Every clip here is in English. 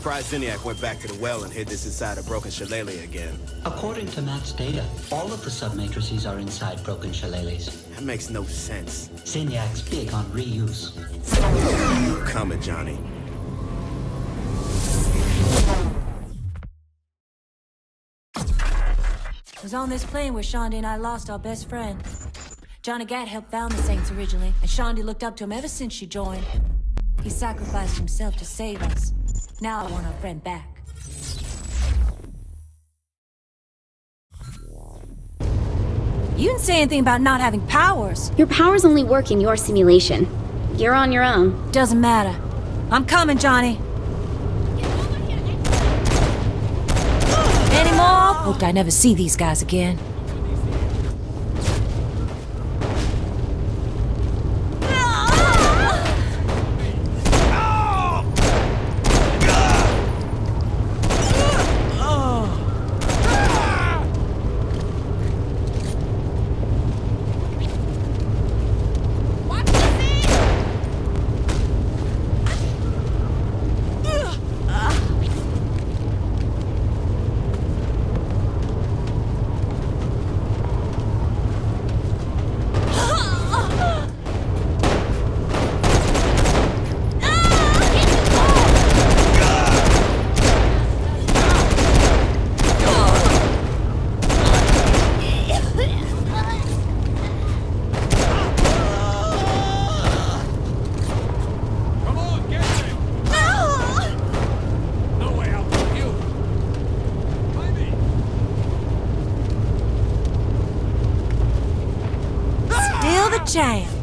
surprised Zinyak went back to the well and hid this inside a broken shillelagh again. According to Matt's data, all of the submatrices are inside broken shillelaghs. That makes no sense. Zinyak's big on reuse. Coming, Johnny. It was on this plane where Shaundi and I lost our best friend. Johnny Gat helped found the Saints originally, and Shaundi looked up to him ever since she joined. He sacrificed himself to save us. Now I want our friend back. You didn't say anything about not having powers. Your powers only work in your simulation. You're on your own. Doesn't matter. I'm coming, Johnny. Any more? Hoped I never see these guys again. Still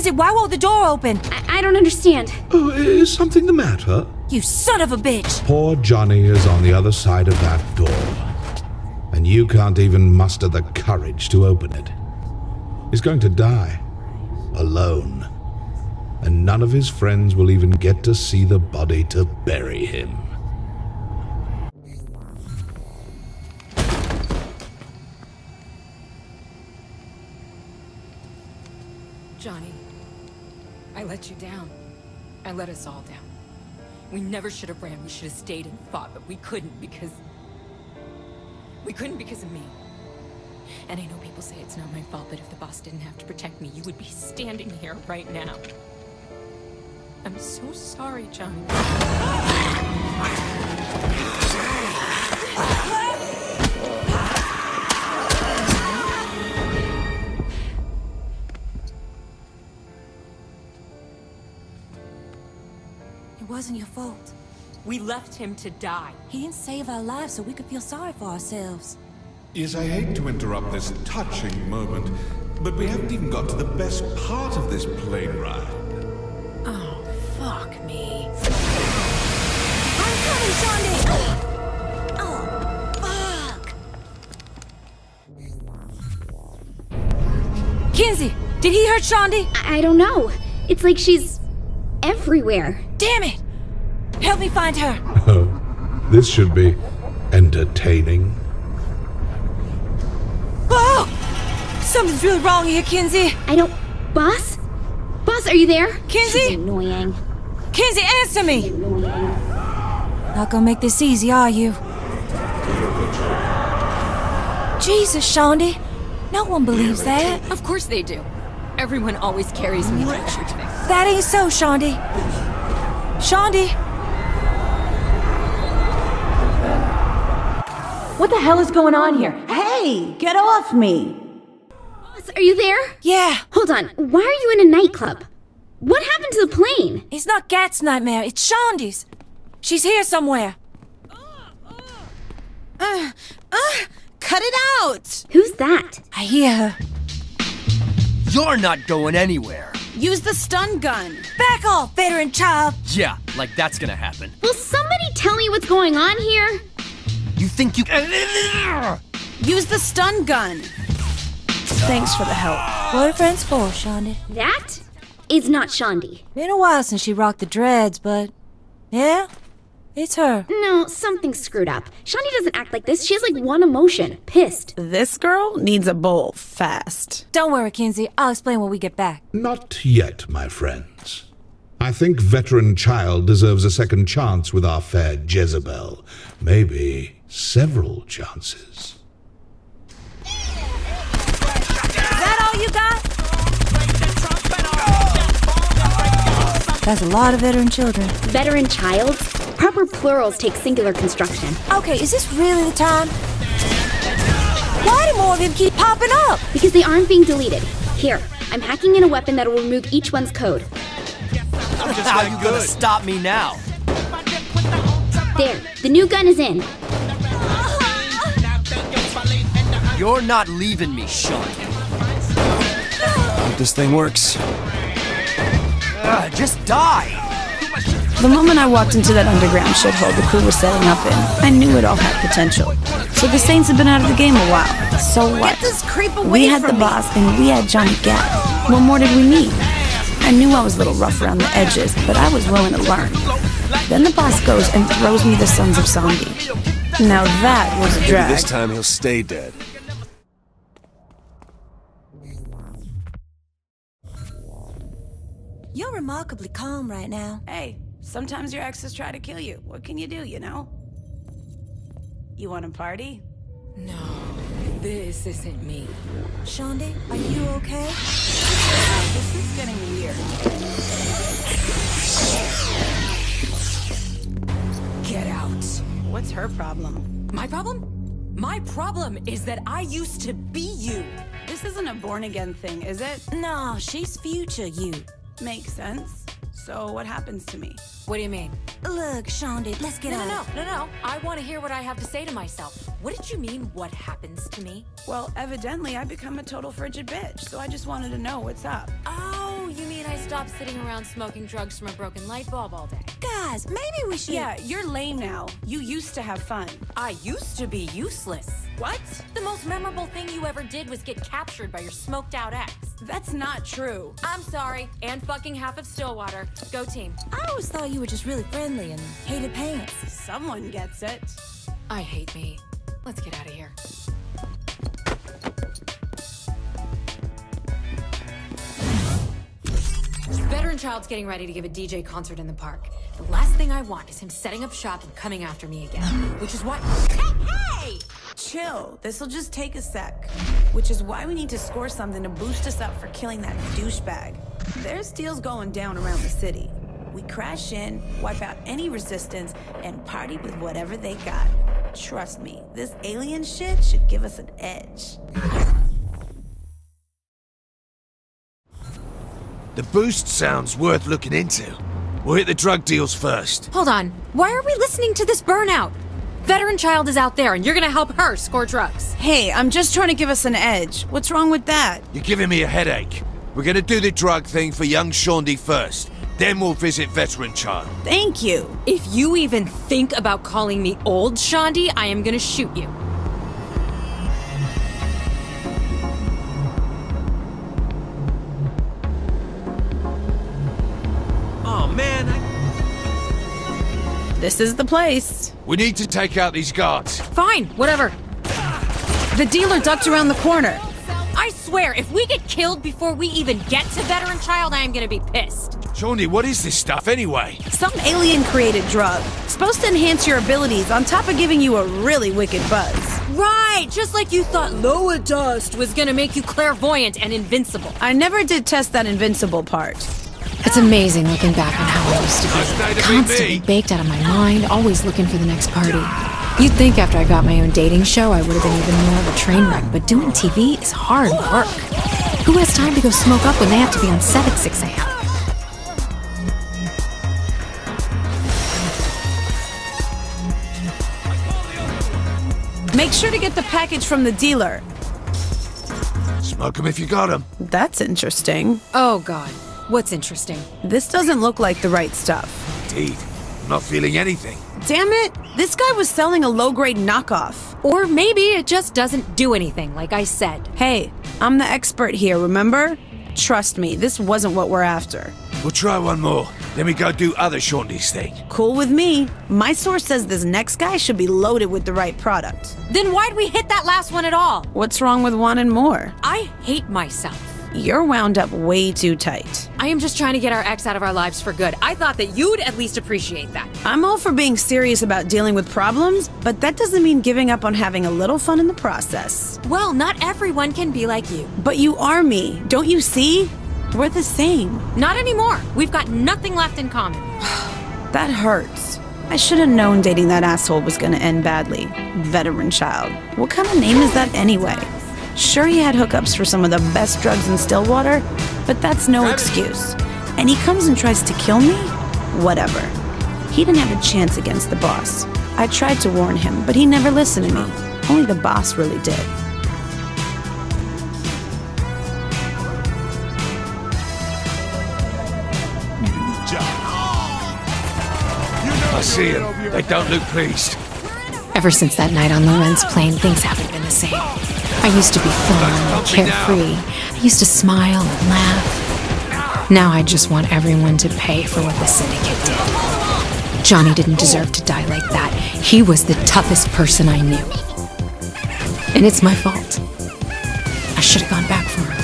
Kinzie, why won't the door open? I, I don't understand. Oh, is something the matter? You son of a bitch! Poor Johnny is on the other side of that door. And you can't even muster the courage to open it. He's going to die. Alone. And none of his friends will even get to see the body to bury him. Let you down. I let us all down. We never should have ran. We should have stayed and fought, but we couldn't because. We couldn't because of me. And I know people say it's not my fault, but if the boss didn't have to protect me, you would be standing here right now. I'm so sorry, Johnny. wasn't your fault. We left him to die. He didn't save our lives so we could feel sorry for ourselves. Yes, I hate to interrupt this touching moment, but we haven't even got to the best part of this plane ride. Oh, fuck me. I'm coming, Shaundi! Oh, fuck! Kinzie, did he hurt Shaundi? I, I don't know. It's like she's everywhere. Damn it! Help me find her. Oh, this should be entertaining. Oh! Something's really wrong here, Kinzie. I don't. Boss? Boss, are you there? Kinzie? She's annoying. Kinzie, answer me! Not gonna make this easy, are you? Jesus, Shaundi. No one believes that. Of course they do. Everyone always carries me through everything. That ain't so, Shaundi. Shaundi! What the hell is going on here? Hey, get off me! Are you there? Yeah. Hold on. Why are you in a nightclub? What happened to the plane? It's not Gat's nightmare, it's Shaundi's. She's here somewhere. Uh, uh, cut it out! Who's that? I hear her. You're not going anywhere. Use the stun gun. Back off, veteran child. Yeah, like that's gonna happen. Will somebody tell me what's going on here? You think you. Use the stun gun. Thanks for the help. What are friends for, Shaundi? That is not Shaundi. Been a while since she rocked the dreads, but. Yeah? It's her. No, something's screwed up. Shaundi doesn't act like this. She has like one emotion pissed. This girl needs a bowl fast. Don't worry, Kinzie. I'll explain when we get back. Not yet, my friends. I think veteran child deserves a second chance with our fair Jezebel. Maybe several chances. Is that all you got? That's a lot of veteran children. Veteran child? Proper plurals take singular construction. Okay, is this really the time? Why do more of them keep popping up? Because they aren't being deleted. Here, I'm hacking in a weapon that'll remove each one's code. How are you gonna stop me now? There, the new gun is in. You're not leaving me, Sean. Hope this thing works. Ugh, just die. The moment I walked into that underground shithole the crew was setting up in, I knew it all had potential. So the Saints have been out of the game a while. So what? Get this creep away we had from the me. boss and we had Johnny Gat. What more did we need? I knew I was a little rough around the edges, but I was willing to learn. Then the boss goes and throws me the Sons of Zombie. Now that was a Maybe drag. this time he'll stay dead. You're remarkably calm right now. Hey, sometimes your exes try to kill you. What can you do, you know? You want a party? No, this isn't me. Shaundi, are you okay? This is getting weird. Get out. What's her problem? My problem? My problem is that I used to be you. This isn't a born again thing, is it? Nah, she's future you. Makes sense. So what happens to me? What do you mean? Look, Shaundi, let's get No, no, out. no, no, no. I want to hear what I have to say to myself. What did you mean, what happens to me? Well, evidently I become a total frigid bitch, so I just wanted to know what's up. Oh, you mean I stopped sitting around smoking drugs from a broken light bulb all day? Guys, maybe we should. Yeah, you're lame now. You used to have fun. I used to be useless. What? The most memorable thing you ever did was get captured by your smoked out ex. That's not true. I'm sorry, and fucking half of Stillwater. Go team. I always thought you were just really friendly and hated pants. Someone gets it. I hate me. Let's get out of here. Veteran Child's getting ready to give a DJ concert in the park. The last thing I want is him setting up shop and coming after me again. Which is why. Hey! Hey! Chill. This'll just take a sec. Which is why we need to score something to boost us up for killing that douchebag. There's deals going down around the city. We crash in, wipe out any resistance, and party with whatever they got. Trust me, this alien shit should give us an edge. The boost sounds worth looking into. We'll hit the drug deals first. Hold on. Why are we listening to this burnout? Veteran Child is out there, and you're gonna help her score drugs. Hey, I'm just trying to give us an edge. What's wrong with that? You're giving me a headache. We're gonna do the drug thing for young Shaundi first. Then we'll visit veteran child. Thank you. If you even think about calling me old, Shaundi, I am gonna shoot you. This is the place. We need to take out these guards. Fine, whatever. The dealer ducked around the corner. I swear, if we get killed before we even get to Veteran Child, I am gonna be pissed. Shaundi, what is this stuff anyway? Some alien created drug. Supposed to enhance your abilities on top of giving you a really wicked buzz. Right, just like you thought Loa Dust was gonna make you clairvoyant and invincible. I never did test that invincible part. It's amazing looking back on how I used to Nice day to be. be Constantly baked out of my mind, always looking for the next party. You'd think after I got my own dating show I would have been even more of a train wreck, but doing TV is hard work. Who has time to go smoke up when they have to be on set at 6 a.m.? Make sure to get the package from the dealer. Smoke 'em if you got 'em. That's interesting. Oh god, what's interesting? This doesn't look like the right stuff. Indeed. I'm not feeling anything. Damn it! This guy was selling a low grade knockoff. Or maybe it just doesn't do anything, like I said. Hey, I'm the expert here, remember? Trust me, this wasn't what we're after. We'll try one more. Then we go do other Shaundi's thing. Cool with me. My source says this next guy should be loaded with the right product. Then why'd we hit that last one at all? What's wrong with wanting more? I hate myself. You're wound up way too tight. I am just trying to get our ex out of our lives for good. I thought that you'd at least appreciate that. I'm all for being serious about dealing with problems, but that doesn't mean giving up on having a little fun in the process. Well, not everyone can be like you. But you are me. Don't you see? We're the same. Not anymore. We've got nothing left in common. That hurts. I should have known dating that asshole was gonna end badly. Veteran child. What kind of name is that anyway? Sure, he had hookups for some of the best drugs in Stillwater, but that's no excuse. And he comes and tries to kill me? Whatever. He didn't have a chance against the boss. I tried to warn him, but he never listened to me. Only the boss really did. I see 'em. They don't look pleased. Ever since that night on Loren's plane, things haven't been the same. I used to be fun and carefree. I used to smile and laugh. Now I just want everyone to pay for what the syndicate did. Johnny didn't deserve to die like that. He was the toughest person I knew. And it's my fault. I should have gone back for him.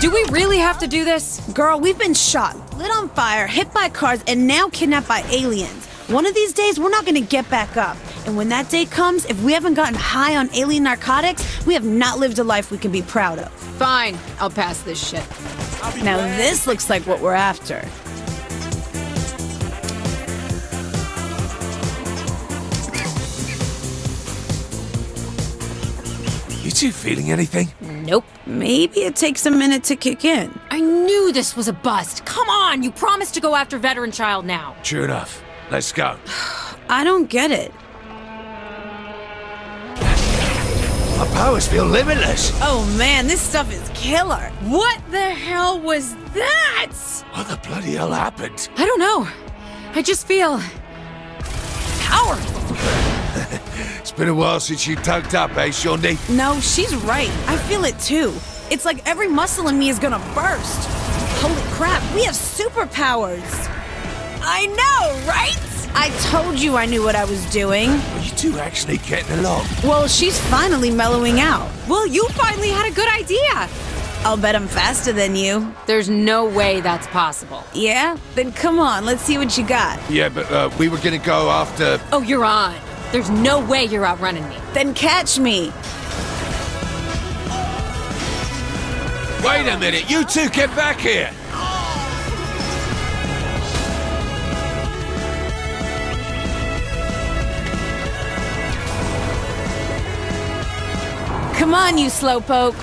Do we really have to do this? Girl, we've been shot, lit on fire, hit by cars, and now kidnapped by aliens. One of these days, we're not gonna get back up. And when that day comes, if we haven't gotten high on alien narcotics, we have not lived a life we can be proud of. Fine, I'll pass this shit. Now, this looks like what we're after. You two feeling anything? Nope. Maybe it takes a minute to kick in. I knew this was a bust. Come on, you promised to go after Veteran Child now. True enough. Let's go. I don't get it. Powers feel limitless. Oh man, this stuff is killer. What the hell was that? What the bloody hell happened? I don't know. I just feel powerful. It's been a while since you tucked up, eh, Shaundi? No, she's right. I feel it too. It's like every muscle in me is gonna burst. Holy crap, we have superpowers. I know, right? I told you I knew what I was doing. Are you two actually getting along? Well, she's finally mellowing out. Well, you finally had a good idea. I'll bet I'm faster than you. There's no way that's possible. Yeah? Then come on, let's see what you got. Yeah, but uh, we were gonna go after. Oh, you're on. There's no way you're outrunning me. Then catch me. Wait a minute, you two get back here! Come on, you slowpoke.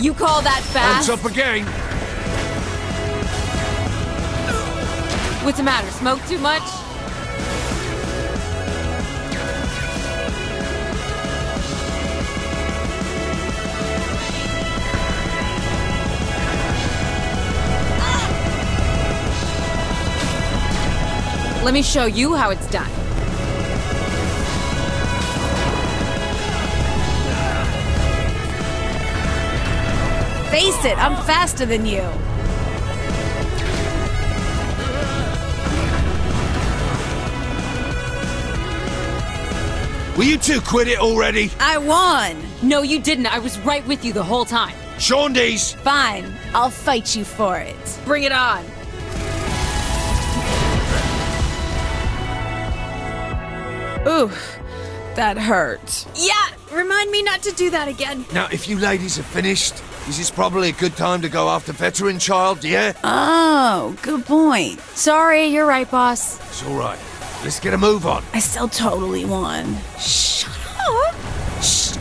You call that fast? Hands up again! What's the matter? Smoke too much? Let me show you how it's done. Face it, I'm faster than you. Will you two quit it already? I won. No, you didn't. I was right with you the whole time. Shaundi's! Fine, I'll fight you for it. Bring it on. Ooh, that hurt. Yeah, remind me not to do that again. Now, if you ladies have finished, this is probably a good time to go after veteran child, yeah? Oh, good point. Sorry, you're right, boss. It's all right. Let's get a move on. I still totally won. Shut up. Shh.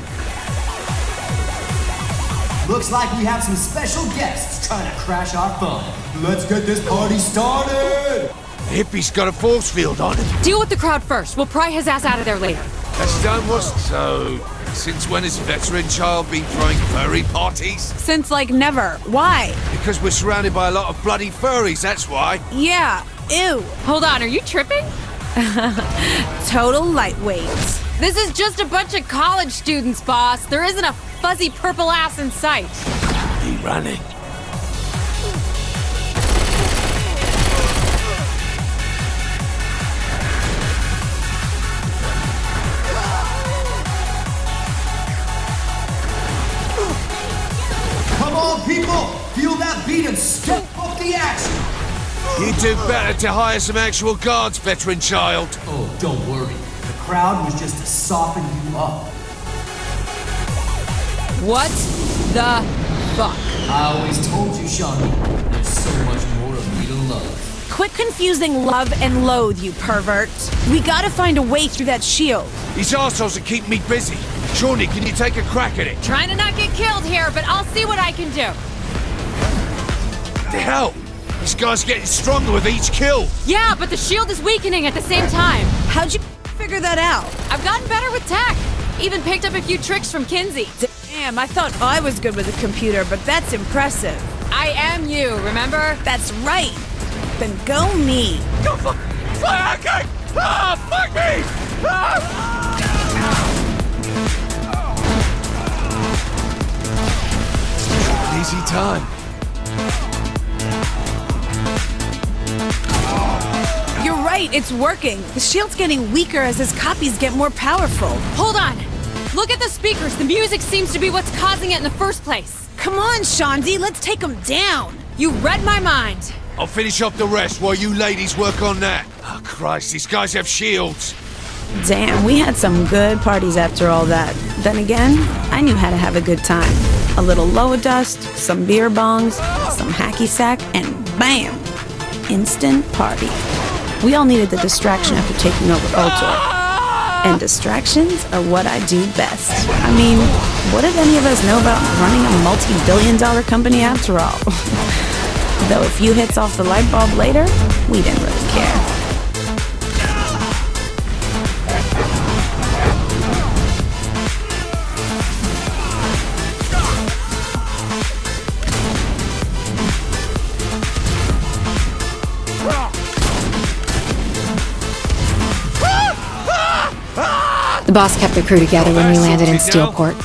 Looks like we have some special guests trying to crash our fun. Let's get this party started! Hippie's got a force field on him. Deal with the crowd first. We'll pry his ass out of there later. That's done, was So, since when has veteran child been throwing furry parties? Since like never. Why? Because we're surrounded by a lot of bloody furries, that's why. Yeah. Ew. Hold on, are you tripping? Total lightweight. This is just a bunch of college students, boss. There isn't a fuzzy purple ass in sight. Be running. People! Feel that beat and step up the action! You do better to hire some actual guards, veteran child. Oh, don't worry. The crowd was just to soften you up. What the fuck? I always told you, Shaundi, there's so much more of me to love. Quit confusing love and loathe, you pervert. We gotta find a way through that shield. These assholes are keeping me busy. Shaundi, can you take a crack at it? Trying to not get killed here, but I'll see what I can do. The hell? This guy's getting stronger with each kill. Yeah, but the shield is weakening at the same time. How'd you figure that out? I've gotten better with tech. Even picked up a few tricks from Kinzie. Damn, I thought I was good with a computer, but that's impressive. I am you, remember? That's right. Then go me. Go fuck! Fuck! Ah, fuck me! Time. You're right, it's working. The shield's getting weaker as his copies get more powerful. Hold on. Look at the speakers. The music seems to be what's causing it in the first place. Come on, Shaundi, let's take him down. You read my mind. I'll finish off the rest while you ladies work on that. Oh, Christ, these guys have shields. Damn, we had some good parties after all that. Then again, I knew how to have a good time. A little Loa Dust, some beer bongs, some hacky sack, and bam! Instant party. We all needed the distraction after taking over Ultor. And distractions are what I do best. I mean, what did any of us know about running a multi billion dollar company after all? Though a few hits off the light bulb later, we didn't really The boss kept the crew together when we landed in Steelport.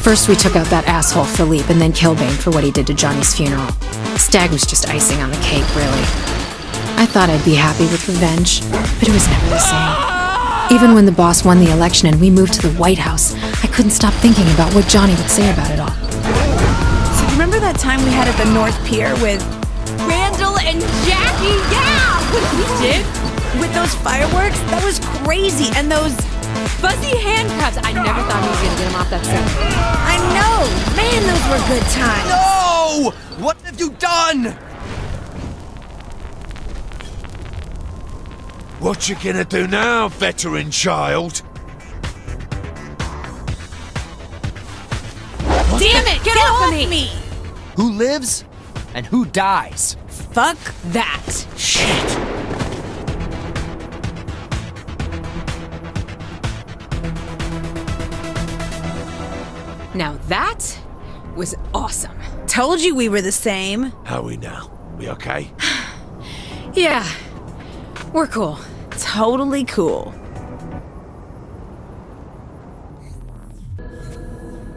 First, we took out that asshole Philippe and then Kilbane for what he did to Johnny's funeral. Stag was just icing on the cake, really. I thought I'd be happy with revenge, but it was never the same. Even when the boss won the election and we moved to the White House, I couldn't stop thinking about what Johnny would say about it all. So remember that time we had at the North Pier with Randall and Jackie? Yeah! We did? with those fireworks? That was crazy. And those Fuzzy handcuffs. I never thought he was gonna get him off that suit. I know. Man, those were good times. No! What have you done? What you gonna do now, veteran child? Damn it! Get, off, of me! Who lives and who dies? Fuck that. Shit. Now that was awesome. Told you we were the same. How are we now? We okay? Yeah, we're cool. Totally cool.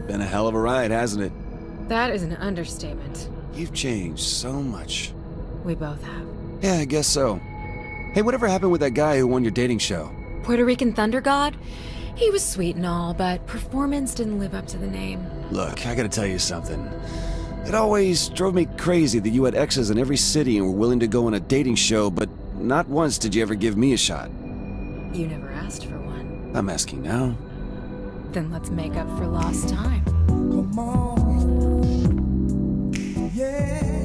Been a hell of a ride, hasn't it? That is an understatement. You've changed so much. We both have. Yeah, I guess so. Hey, whatever happened with that guy who won your dating show? Puerto Rican Thunder God? He was sweet and all, but performance didn't live up to the name. Look, I gotta tell you something. It always drove me crazy that you had exes in every city and were willing to go on a dating show, but not once did you ever give me a shot. You never asked for one. I'm asking now. Then let's make up for lost time. Come on. Yeah.